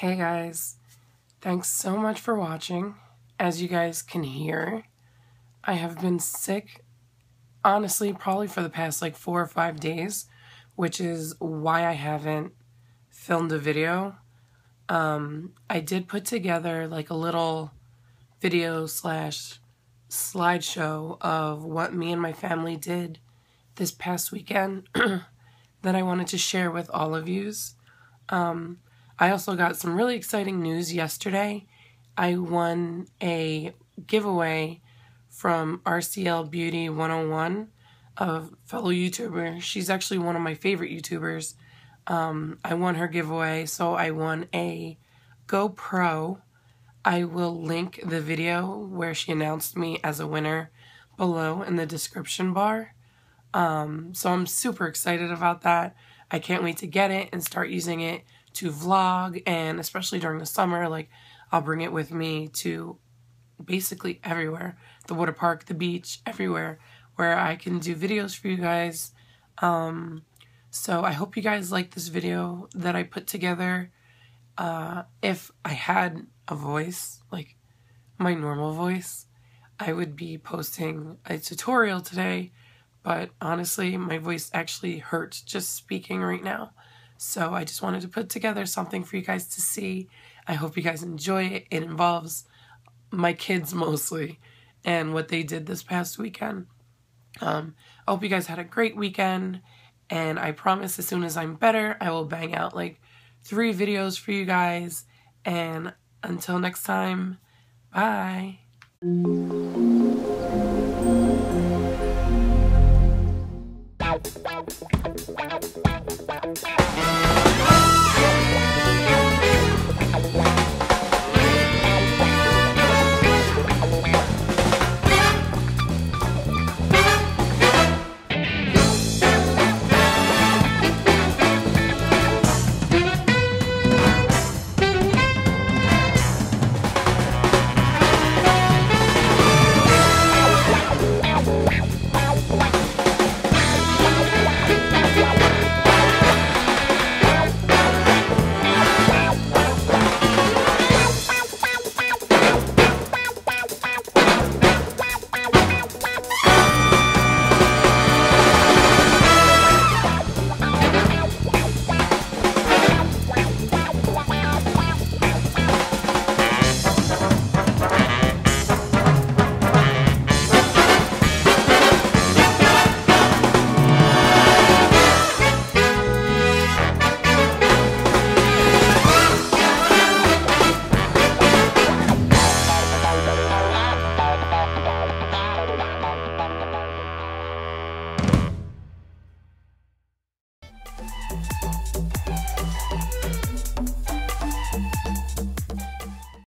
Hey guys, thanks so much for watching. As you guys can hear, I have been sick, honestly, probably for the past like four or five days, which is why I haven't filmed a video. Um, I did put together like a little video slash slideshow of what me and my family did this past weekend that I wanted to share with all of yous. Um, I also got some really exciting news yesterday. I won a giveaway from RCL Beauty 101, a fellow YouTuber. She's actually one of my favorite YouTubers. Um, I won her giveaway, so I won a GoPro. I will link the video where she announced me as a winner below in the description bar. Um, so I'm super excited about that. I can't wait to get it and start using it to vlog and especially during the summer like I'll bring it with me to basically everywhere. The water park the beach everywhere where I can do videos for you guys. Um, so I hope you guys like this video that I put together. Uh, if I had a voice like my normal voice I would be posting a tutorial today but honestly my voice actually hurts just speaking right now so I just wanted to put together something for you guys to see. I hope you guys enjoy it. It involves my kids mostly and what they did this past weekend. Um, I hope you guys had a great weekend. And I promise as soon as I'm better, I will bang out like three videos for you guys. And until next time, bye.